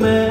मैं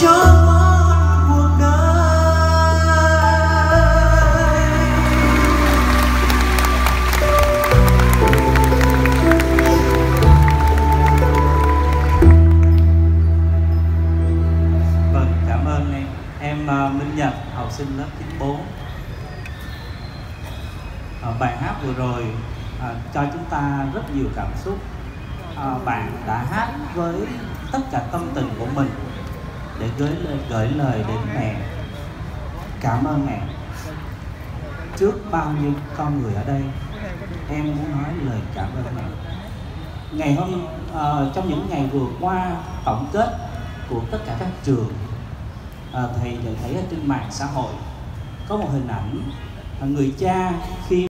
vâng cảm ơn em. À, Minh nhật học sinh lớp 94 à, bài hát vừa rồi à, cho chúng ta rất nhiều cảm xúc. À, bạn đã hát với tất cả tâm tình của mình để gửi lời, gửi lời đến mẹ. Cảm ơn mẹ. Trước bao nhiêu con người ở đây em muốn nói lời cảm ơn mẹ. Ngày hôm uh, trong những ngày vừa qua tổng kết của tất cả các trường uh, thầy đều thấy ở trên mạng xã hội có một hình ảnh người cha khi